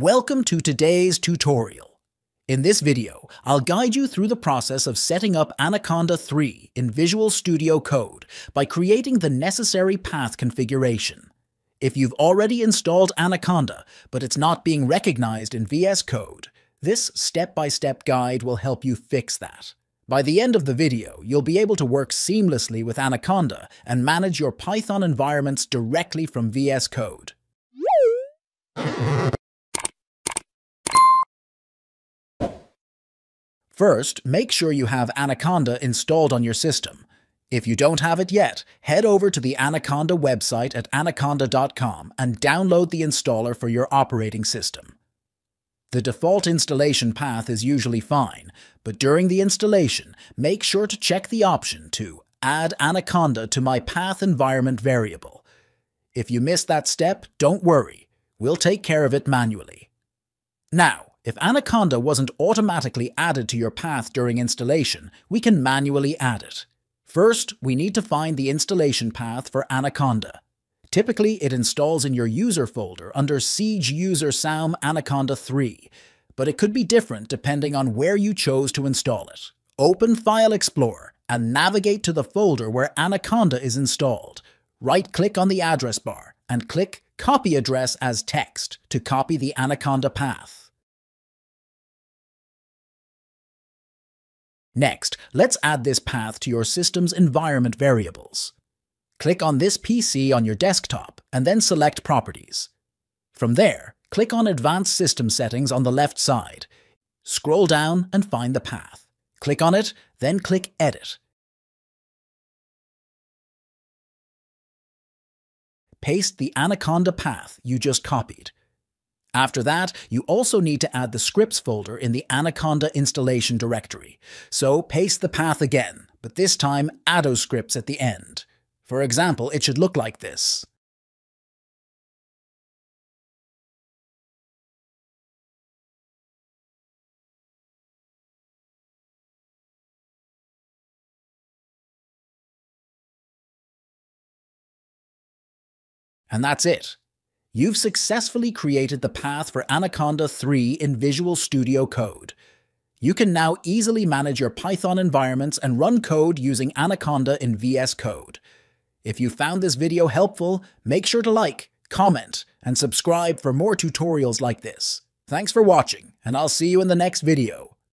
Welcome to today's tutorial. In this video, I'll guide you through the process of setting up Anaconda 3 in Visual Studio Code by creating the necessary path configuration. If you've already installed Anaconda, but it's not being recognized in VS Code, this step-by-step -step guide will help you fix that. By the end of the video, you'll be able to work seamlessly with Anaconda and manage your Python environments directly from VS Code. First, make sure you have Anaconda installed on your system. If you don't have it yet, head over to the Anaconda website at anaconda.com and download the installer for your operating system. The default installation path is usually fine, but during the installation, make sure to check the option to Add Anaconda to my path environment variable. If you miss that step, don't worry, we'll take care of it manually. Now, if Anaconda wasn't automatically added to your path during installation, we can manually add it. First, we need to find the installation path for Anaconda. Typically, it installs in your user folder under Siege User Saum Anaconda 3, but it could be different depending on where you chose to install it. Open File Explorer and navigate to the folder where Anaconda is installed. Right-click on the address bar and click Copy Address as Text to copy the Anaconda path. Next, let's add this path to your system's environment variables. Click on this PC on your desktop and then select Properties. From there, click on Advanced System Settings on the left side. Scroll down and find the path. Click on it, then click Edit. Paste the Anaconda path you just copied. After that, you also need to add the scripts folder in the Anaconda installation directory. So paste the path again, but this time add scripts at the end. For example, it should look like this. And that's it. You've successfully created the path for Anaconda 3 in Visual Studio Code. You can now easily manage your Python environments and run code using Anaconda in VS Code. If you found this video helpful, make sure to like, comment, and subscribe for more tutorials like this. Thanks for watching, and I'll see you in the next video.